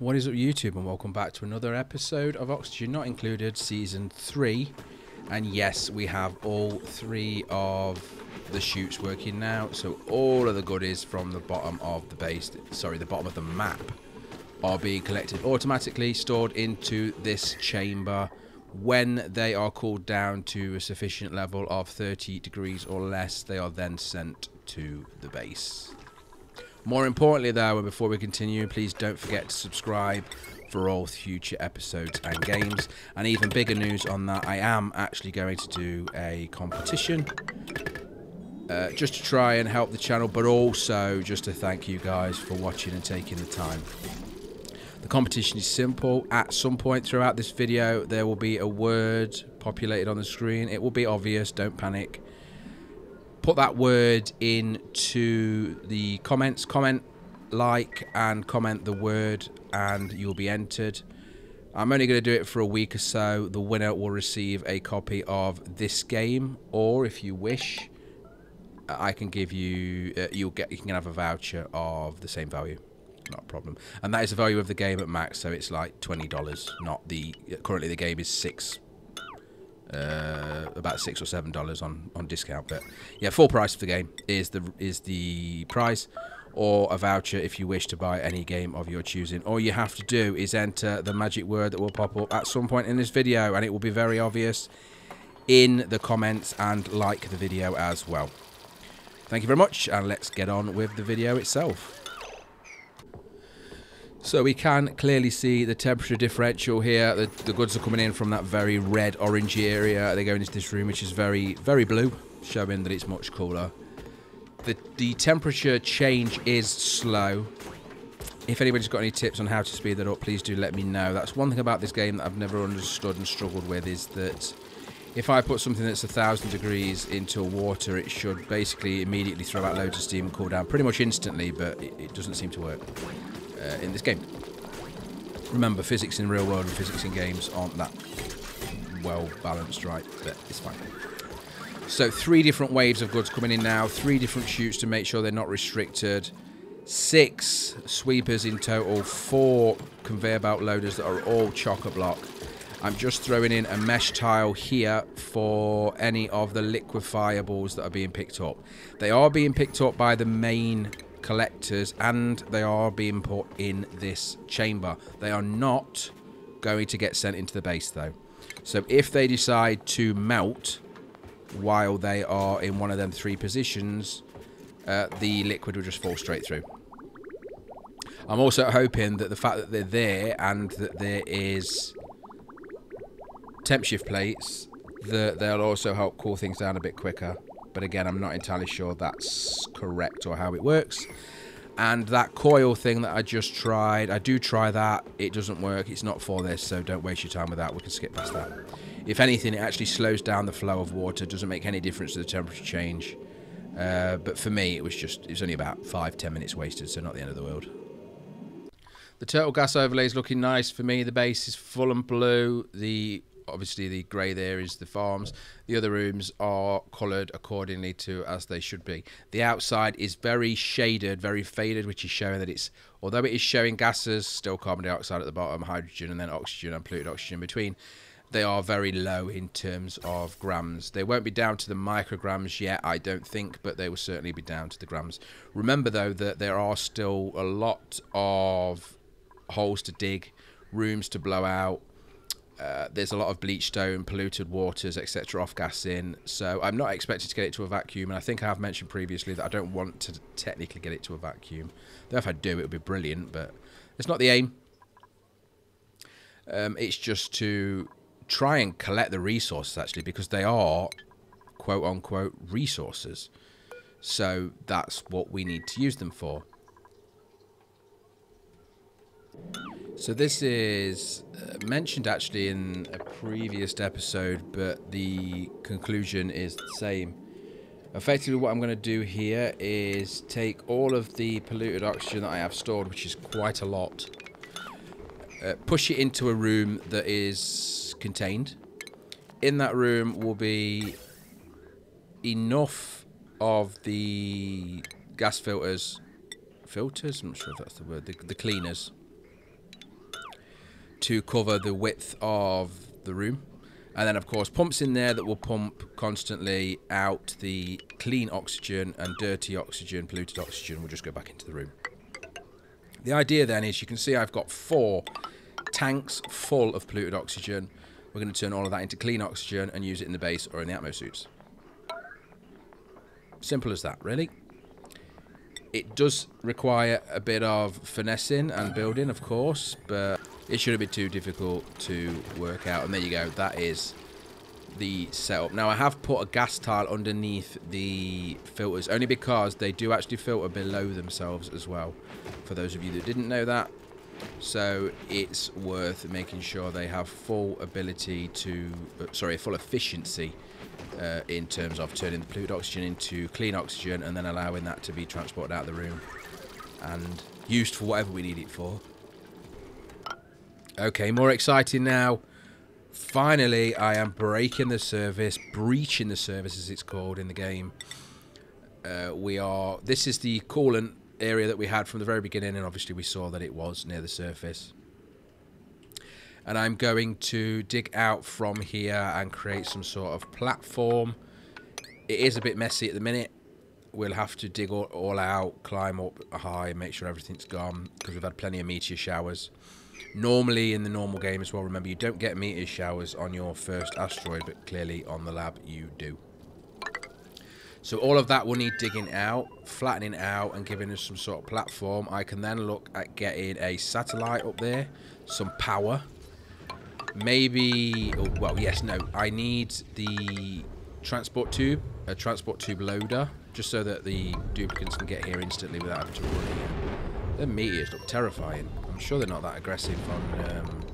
What is up YouTube and welcome back to another episode of Oxygen Not Included Season 3 and yes we have all three of the chutes working now. So all of the goodies from the bottom of the base, sorry the bottom of the map are being collected automatically stored into this chamber. When they are cooled down to a sufficient level of 30 degrees or less they are then sent to the base. More importantly, though, and before we continue, please don't forget to subscribe for all future episodes and games. And even bigger news on that, I am actually going to do a competition uh, just to try and help the channel, but also just to thank you guys for watching and taking the time. The competition is simple. At some point throughout this video, there will be a word populated on the screen. It will be obvious, don't panic put that word into the comments. Comment, like, and comment the word, and you'll be entered. I'm only going to do it for a week or so. The winner will receive a copy of this game, or if you wish, I can give you. Uh, you'll get. You can have a voucher of the same value. Not a problem. And that is the value of the game at max, so it's like twenty dollars. Not the currently the game is six uh, about six or seven dollars on on discount. But yeah, full price of the game is the is the price, or a voucher if you wish to buy any game of your choosing. All you have to do is enter the magic word that will pop up at some point in this video, and it will be very obvious in the comments and like the video as well. Thank you very much, and let's get on with the video itself. So we can clearly see the temperature differential here. The, the goods are coming in from that very red orangey area. They're going into this room, which is very, very blue, showing that it's much cooler. The, the temperature change is slow. If anybody's got any tips on how to speed that up, please do let me know. That's one thing about this game that I've never understood and struggled with is that if I put something that's a thousand degrees into water, it should basically immediately throw out loads of steam and cool down pretty much instantly, but it, it doesn't seem to work uh, in this game. Remember, physics in real world and physics in games aren't that well balanced, right? But it's fine. So three different waves of goods coming in now, three different chutes to make sure they're not restricted, six sweepers in total, four conveyor belt loaders that are all chock-a-block. I'm just throwing in a mesh tile here for any of the liquefiables that are being picked up. They are being picked up by the main collectors and they are being put in this chamber. They are not going to get sent into the base though. So if they decide to melt while they are in one of them three positions, uh, the liquid will just fall straight through. I'm also hoping that the fact that they're there and that there is temp shift plates, that they'll also help cool things down a bit quicker. But again, I'm not entirely sure that's correct or how it works. And that coil thing that I just tried, I do try that. It doesn't work. It's not for this, so don't waste your time with that. We can skip past that. If anything, it actually slows down the flow of water. Doesn't make any difference to the temperature change. Uh, but for me, it was just, it was only about five, ten minutes wasted, so not the end of the world. The turtle gas overlay is looking nice for me. The base is full and blue. The obviously the grey there is the farms. The other rooms are coloured accordingly to as they should be. The outside is very shaded, very faded, which is showing that it's, although it is showing gases, still carbon dioxide at the bottom, hydrogen, and then oxygen and polluted oxygen in between, they are very low in terms of grams. They won't be down to the micrograms yet, I don't think, but they will certainly be down to the grams. Remember, though, that there are still a lot of holes to dig, rooms to blow out, uh, there's a lot of bleach stone, polluted waters, etc., off gas in. So I'm not expected to get it to a vacuum, and I think I have mentioned previously that I don't want to technically get it to a vacuum. Though if I do, it would be brilliant, but it's not the aim. Um, it's just to try and collect the resources actually, because they are quote unquote resources. So that's what we need to use them for. So this is uh, mentioned actually in a previous episode, but the conclusion is the same. Effectively what I'm going to do here is take all of the polluted oxygen that I have stored, which is quite a lot, uh, push it into a room that is contained. In that room will be enough of the gas filters, filters? I'm not sure if that's the word, the, the cleaners to cover the width of the room. And then, of course, pumps in there that will pump constantly out the clean oxygen and dirty oxygen, polluted oxygen will just go back into the room. The idea then is you can see I've got four tanks full of polluted oxygen. We're going to turn all of that into clean oxygen and use it in the base or in the atmo suits. Simple as that, really. It does require a bit of finessing and building, of course, but it shouldn't be too difficult to work out. And there you go. That is the setup. Now, I have put a gas tile underneath the filters, only because they do actually filter below themselves as well, for those of you that didn't know that. So it's worth making sure they have full ability to, uh, sorry, full efficiency uh, in terms of turning the polluted oxygen into clean oxygen and then allowing that to be transported out of the room and used for whatever we need it for. Okay, more exciting now. Finally, I am breaking the service, breaching the service as it's called in the game. Uh, we are, this is the coolant area that we had from the very beginning and obviously we saw that it was near the surface and I'm going to dig out from here and create some sort of platform. It is a bit messy at the minute. We'll have to dig all, all out, climb up high, make sure everything's gone because we've had plenty of meteor showers. Normally in the normal game as well, remember you don't get meteor showers on your first asteroid, but clearly on the lab you do. So all of that will need digging out, flattening out and giving us some sort of platform. I can then look at getting a satellite up there, some power, Maybe, oh, well, yes, no. I need the transport tube, a transport tube loader, just so that the duplicants can get here instantly without having to run here. The meteors look terrifying. I'm sure they're not that aggressive on... Um...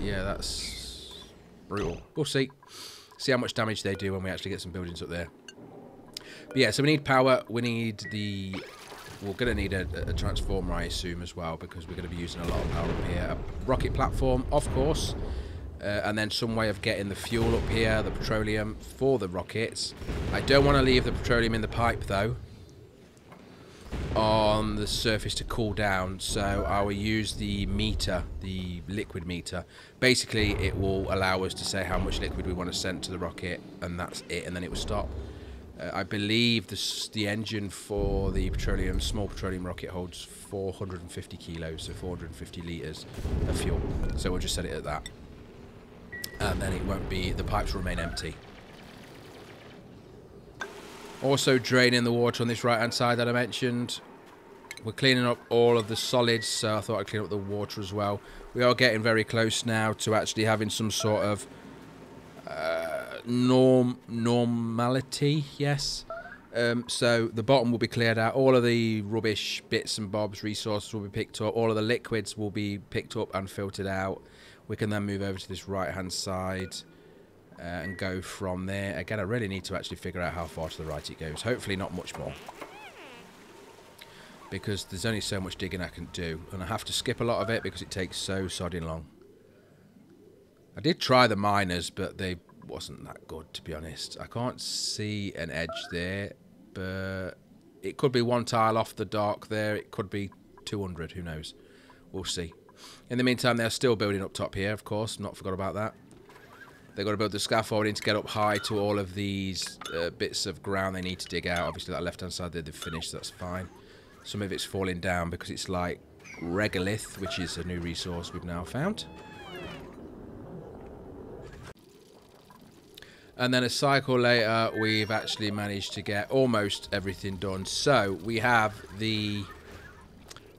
Yeah, that's brutal. We'll see. See how much damage they do when we actually get some buildings up there. But yeah, so we need power. We need the we're going to need a, a, transformer, I assume, as well, because we're going to be using a lot of power up here. A rocket platform, of course, uh, and then some way of getting the fuel up here, the petroleum for the rockets. I don't want to leave the petroleum in the pipe, though, on the surface to cool down, so I will use the meter, the liquid meter. Basically, it will allow us to say how much liquid we want to send to the rocket, and that's it, and then it will stop. Uh, I believe the, the engine for the petroleum, small petroleum rocket holds 450 kilos, so 450 litres of fuel. So we'll just set it at that. And then it won't be, the pipes will remain empty. Also draining the water on this right hand side that I mentioned. We're cleaning up all of the solids, so I thought I'd clean up the water as well. We are getting very close now to actually having some sort of uh, norm normality, yes. Um, so the bottom will be cleared out. All of the rubbish bits and bobs, resources will be picked up. All of the liquids will be picked up and filtered out. We can then move over to this right-hand side uh, and go from there. Again, I really need to actually figure out how far to the right it goes. Hopefully not much more. Because there's only so much digging I can do. And I have to skip a lot of it because it takes so sodding long. I did try the miners, but they wasn't that good, to be honest. I can't see an edge there, but it could be one tile off the dark there. It could be 200, who knows. We'll see. In the meantime, they're still building up top here, of course. Not forgot about that. They've got to build the scaffolding to get up high to all of these uh, bits of ground they need to dig out. Obviously, that left-hand side they've finished. That's fine. Some of it's falling down because it's like regolith, which is a new resource we've now found. And then a cycle later, we've actually managed to get almost everything done. So we have the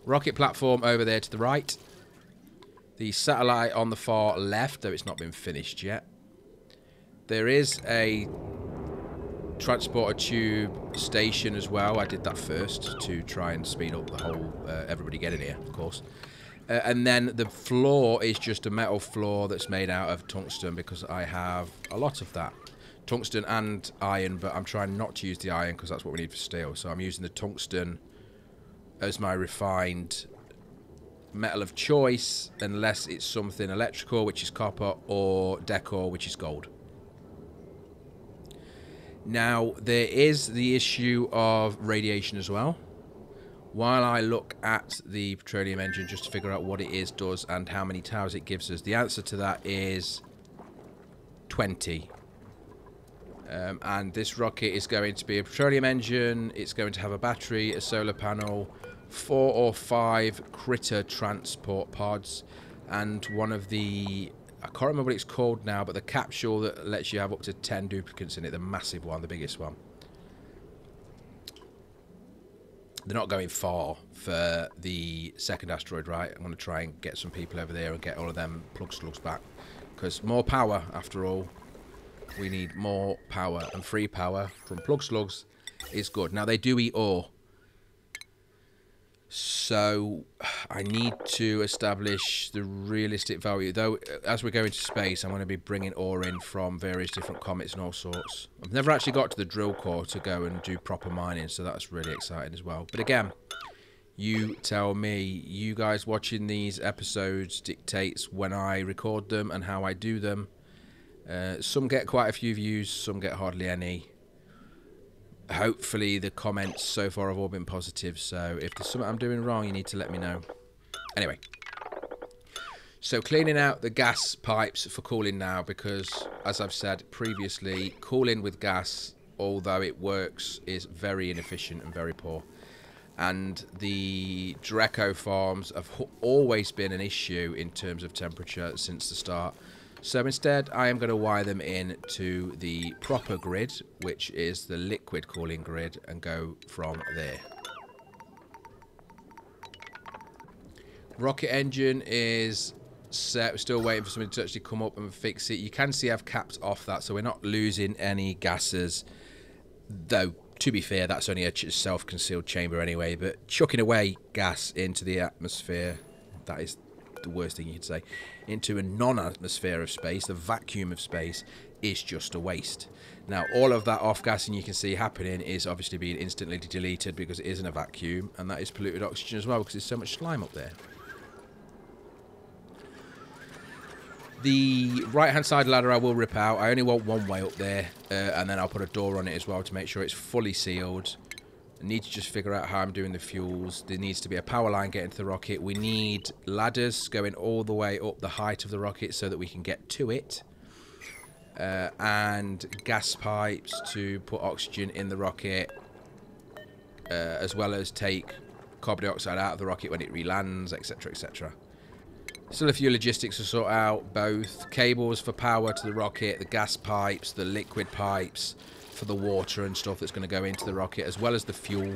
rocket platform over there to the right. The satellite on the far left, though it's not been finished yet. There is a transporter tube station as well. I did that first to try and speed up the whole uh, everybody getting here, of course. Uh, and then the floor is just a metal floor that's made out of tungsten because I have a lot of that tungsten and iron, but I'm trying not to use the iron because that's what we need for steel. So I'm using the tungsten as my refined metal of choice, unless it's something electrical, which is copper, or decor, which is gold. Now, there is the issue of radiation as well. while I look at the petroleum engine just to figure out what it is, does, and how many towers it gives us, the answer to that is 20. Um, and this rocket is going to be a petroleum engine, it's going to have a battery, a solar panel, four or five critter transport pods, and one of the I can't remember what it's called now, but the capsule that lets you have up to 10 duplicants in it, the massive one, the biggest one. They're not going far for the second asteroid, right? I'm going to try and get some people over there and get all of them plug slugs back. Because more power, after all. We need more power. And free power from plug slugs is good. Now, they do eat ore. So I need to establish the realistic value. Though, as we're going to space, I'm going to be bringing ore in from various different comets and all sorts. I've never actually got to the drill core to go and do proper mining, so that's really exciting as well. But again, you tell me. You guys watching these episodes dictates when I record them and how I do them. Uh, some get quite a few views, some get hardly any hopefully the comments so far have all been positive. So if there's something I'm doing wrong, you need to let me know. Anyway. So cleaning out the gas pipes for cooling now because, as I've said previously, cooling with gas, although it works, is very inefficient and very poor. And the Drecko farms have always been an issue in terms of temperature since the start. So instead, I am going to wire them in to the proper grid, which is the liquid cooling grid, and go from there. Rocket engine is set. We're still waiting for somebody to actually come up and fix it. You can see I've capped off that, so we're not losing any gases. Though, to be fair, that's only a self-concealed chamber anyway. But chucking away gas into the atmosphere, that is the worst thing you could say, into a non-atmosphere of space, the vacuum of space, is just a waste. Now, all of that off-gassing you can see happening is obviously being instantly deleted because it isn't a vacuum, and that is polluted oxygen as well because there's so much slime up there. The right-hand side ladder I will rip out. I only want one way up there, uh, and then I'll put a door on it as well to make sure it's fully sealed. Need to just figure out how I'm doing the fuels. There needs to be a power line getting to the rocket. We need ladders going all the way up the height of the rocket so that we can get to it. Uh, and gas pipes to put oxygen in the rocket, uh, as well as take carbon dioxide out of the rocket when it relands, etc., etc. Still a few logistics to sort out, both cables for power to the rocket, the gas pipes, the liquid pipes, for the water and stuff that's going to go into the rocket, as well as the fuel.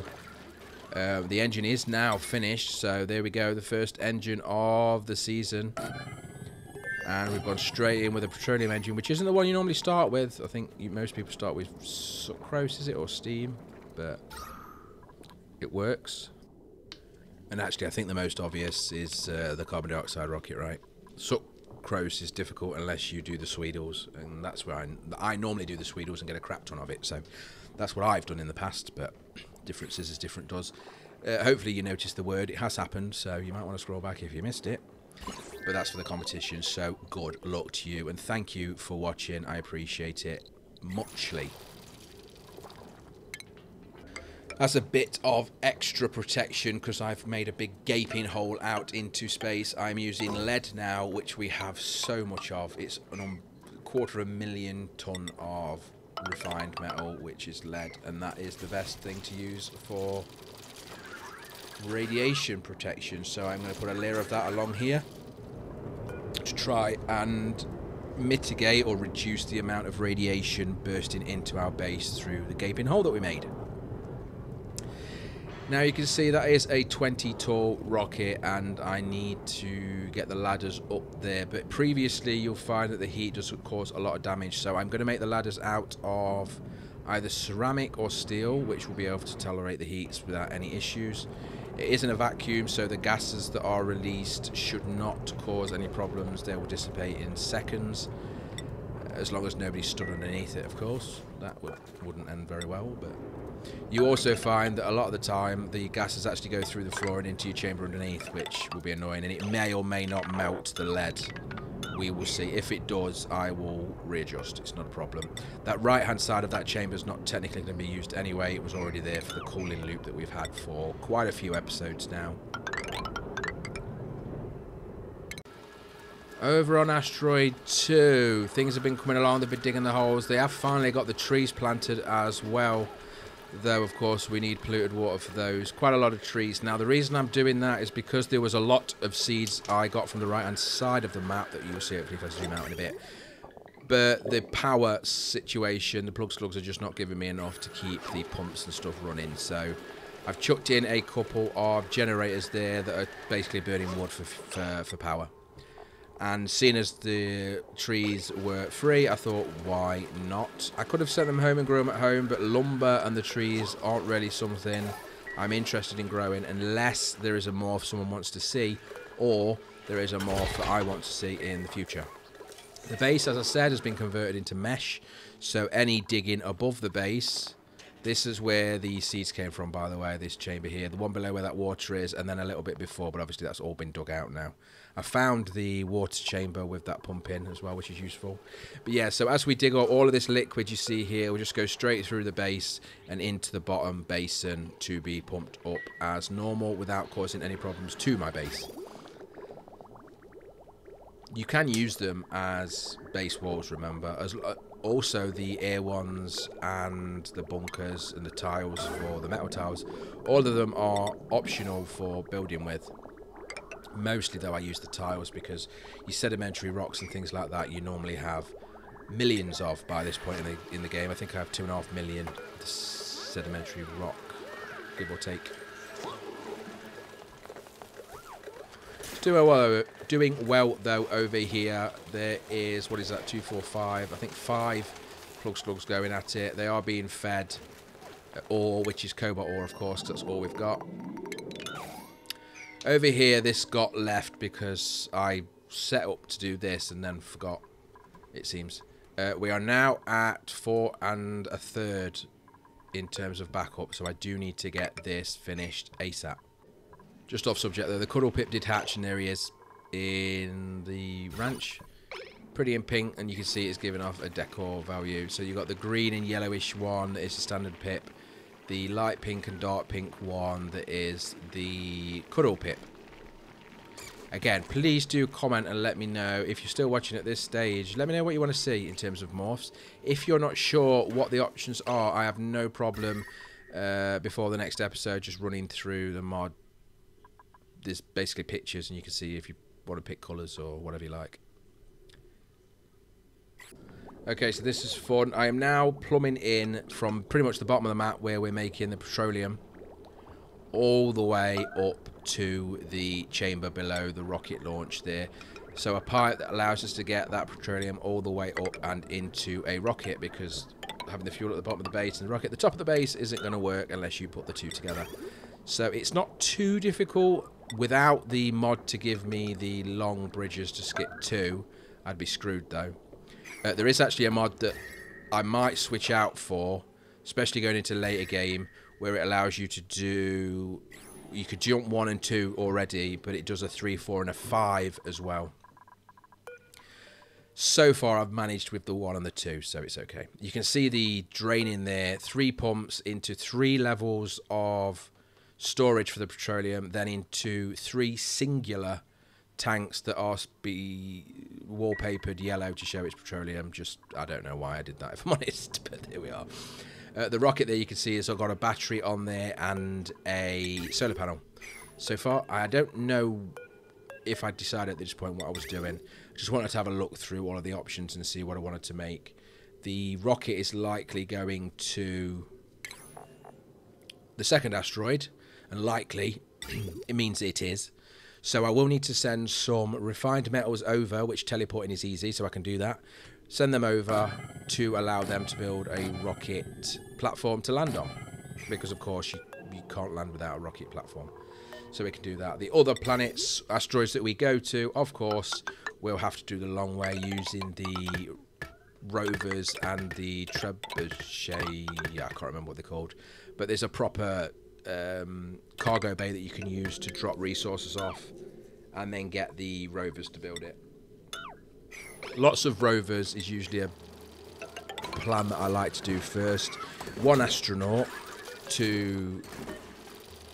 Uh, the engine is now finished, so there we go, the first engine of the season. And we've gone straight in with a petroleum engine, which isn't the one you normally start with. I think you, most people start with sucrose, is it, or steam? But it works. And actually, I think the most obvious is uh, the carbon dioxide rocket, right? Suc Crows is difficult unless you do the Sweetles, and that's where I, I normally do the Sweetles and get a crap ton of it. So that's what I've done in the past, but differences as different does. Uh, hopefully you noticed the word. It has happened, so you might want to scroll back if you missed it. But that's for the competition, so good luck to you, and thank you for watching. I appreciate it muchly. That's a bit of extra protection because I've made a big gaping hole out into space. I'm using lead now, which we have so much of. It's a um, quarter of a million ton of refined metal, which is lead, and that is the best thing to use for radiation protection. So I'm going to put a layer of that along here to try and mitigate or reduce the amount of radiation bursting into our base through the gaping hole that we made. Now you can see that is a 20 tall rocket and I need to get the ladders up there. But previously you'll find that the heat does cause a lot of damage so I'm going to make the ladders out of either ceramic or steel which will be able to tolerate the heats without any issues. It isn't a vacuum so the gases that are released should not cause any problems. They will dissipate in seconds as long as nobody stood underneath it of course. That would, wouldn't end very well but you also find that a lot of the time the gases actually go through the floor and into your chamber underneath, which will be annoying, and it may or may not melt the lead we will see. If it does, I will readjust. It's not a problem. That right-hand side of that chamber is not technically going to be used anyway. It was already there for the cooling loop that we've had for quite a few episodes now. Over on Asteroid 2, things have been coming along. They've been digging the holes. They have finally got the trees planted as well. Though, of course, we need polluted water for those. Quite a lot of trees. Now, the reason I'm doing that is because there was a lot of seeds I got from the right-hand side of the map that you'll see if I zoom out in a bit. But the power situation, the plug slugs are just not giving me enough to keep the pumps and stuff running. So I've chucked in a couple of generators there that are basically burning wood for, for, for power. And seeing as the trees were free, I thought, why not? I could have sent them home and grew them at home, but lumber and the trees aren't really something I'm interested in growing unless there is a morph someone wants to see or there is a morph that I want to see in the future. The base, as I said, has been converted into mesh, so any digging above the base this is where the seeds came from, by the way, this chamber here. The one below where that water is, and then a little bit before, but obviously that's all been dug out now. I found the water chamber with that pump in as well, which is useful. But yeah, so as we dig out all of this liquid you see here, we'll just go straight through the base and into the bottom basin to be pumped up as normal without causing any problems to my base. You can use them as base walls, remember. As also the air ones and the bunkers and the tiles for the metal tiles all of them are optional for building with mostly though I use the tiles because your sedimentary rocks and things like that you normally have millions of by this point in the in the game I think I have two and a half million sedimentary rock give or take Doing well, uh, doing well though over here. There is what is that? Two, four, five. I think five plug slugs going at it. They are being fed uh, ore, which is cobalt ore, of course. That's all we've got. Over here, this got left because I set up to do this and then forgot. It seems. Uh, we are now at four and a third in terms of backup, so I do need to get this finished ASAP. Just off subject though, the cuddle pip did hatch and there he is in the ranch. Pretty in pink and you can see it's giving off a decor value. So you've got the green and yellowish one that is the standard pip. The light pink and dark pink one that is the cuddle pip. Again, please do comment and let me know if you're still watching at this stage. Let me know what you want to see in terms of morphs. If you're not sure what the options are, I have no problem uh, before the next episode just running through the mod there's basically pictures and you can see if you want to pick colours or whatever you like. Okay, so this is fun. I am now plumbing in from pretty much the bottom of the map where we're making the petroleum all the way up to the chamber below the rocket launch there. So a pipe that allows us to get that petroleum all the way up and into a rocket because having the fuel at the bottom of the base and the rocket at the top of the base isn't going to work unless you put the two together. So it's not too difficult without the mod to give me the long bridges to skip to, I'd be screwed though. Uh, there is actually a mod that I might switch out for, especially going into later game, where it allows you to do... You could jump 1 and 2 already, but it does a 3, 4 and a 5 as well. So far I've managed with the 1 and the 2, so it's okay. You can see the drain in there, 3 pumps into 3 levels of storage for the petroleum, then into three singular tanks that are be wallpapered yellow to show it's petroleum. Just I don't know why I did that if I'm honest, but there we are. Uh, the rocket there you can see has got a battery on there and a solar panel. So far, I don't know if I decided at this point what I was doing. Just wanted to have a look through all of the options and see what I wanted to make. The rocket is likely going to the second asteroid, and likely it means it is. So I will need to send some refined metals over, which teleporting is easy, so I can do that. Send them over to allow them to build a rocket platform to land on. Because, of course, you, you can't land without a rocket platform. So we can do that. The other planets, asteroids that we go to, of course, we'll have to do the long way using the rovers and the trebuchet. Yeah, I can't remember what they're called. But there's a proper um, cargo bay that you can use to drop resources off and then get the rovers to build it. lots of rovers is usually a plan that I like to do first. One astronaut to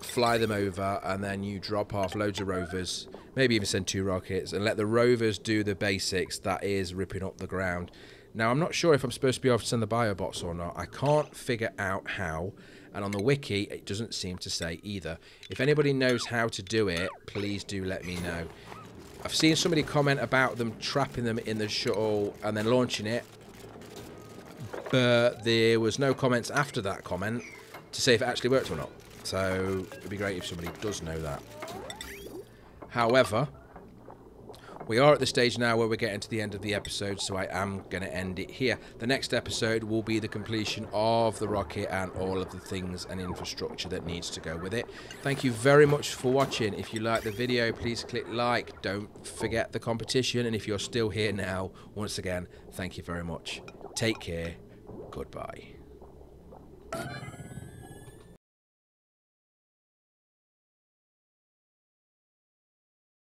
fly them over, and then you drop off loads of rovers, maybe even send two rockets, and let the rovers do the basics. That is ripping up the ground. Now, I'm not sure if I'm supposed to be able to send the biobots or not. I can't figure out how, and on the wiki, it doesn't seem to say either. If anybody knows how to do it, please do let me know. I've seen somebody comment about them trapping them in the shuttle and then launching it, but there was no comments after that comment to say if it actually worked or not. So it'd be great if somebody does know that. However, we are at the stage now where we're getting to the end of the episode, so I am going to end it here. The next episode will be the completion of the rocket and all of the things and infrastructure that needs to go with it. Thank you very much for watching. If you like the video, please click like. Don't forget the competition. And if you're still here now, once again, thank you very much. Take care. Goodbye.